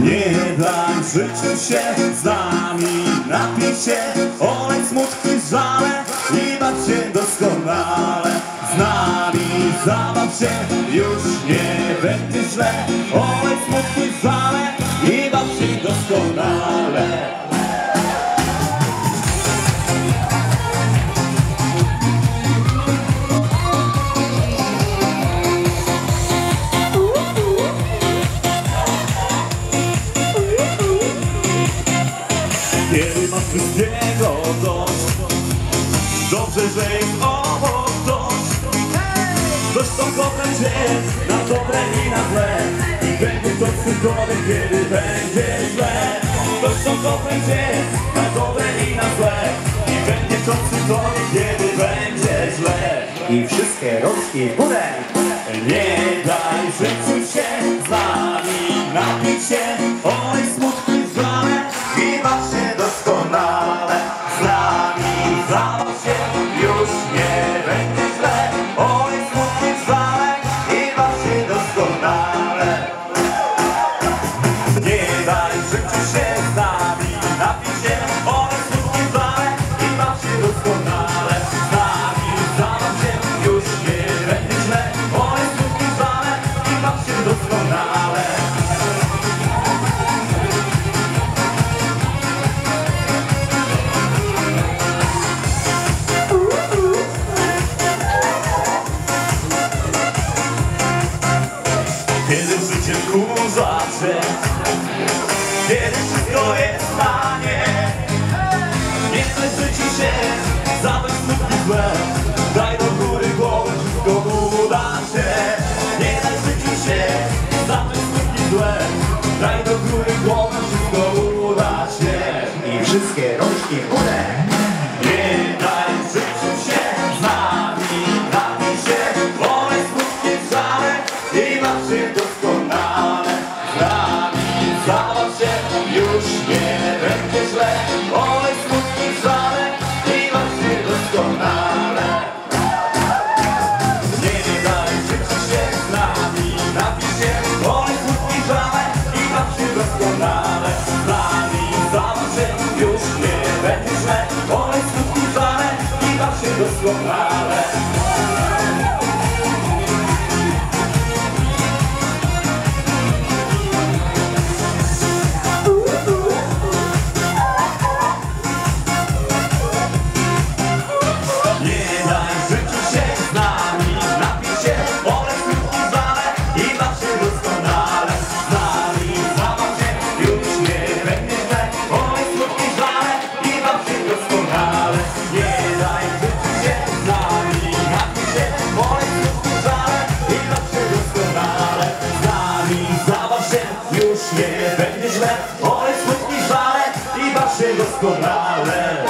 Nie daj życiu się z nami napij się Olej smutki żale i baw się doskonale. Z nami zabaw się, już nie będzie źle Kiedy masz wszystkiego dość. Dobrze, że jest obok ktoś Ktoś, kto kocha cię na dobre i na złe. I będzie przy tobie, kiedy będzie źle. Ktoś, kto kocha cię na dobre i na złe. I będzie przy tobie, kiedy będzie źle. I wszystkie rączki w górę. Nie daj życiu cię Kiedy wszystko jest na nie Nie daj życiu się Zaweź smutki złe. Daj do góry głowę Wszystko uda się. Nie daj życiu się Zaweź smutki złe. Daj do góry głowę Wszystko uda się. I wszystkie rączki w górę. Będzie źle Olej smutki żale i baw się doskonale. Nie daj życiu się z nami napij się Olej smutki żale i baw się doskonale. Z nami zabaw się, już nie będzie źle Olej smutki żale i baw się doskonale nieźle Moje smutki zwale i wasze doskonale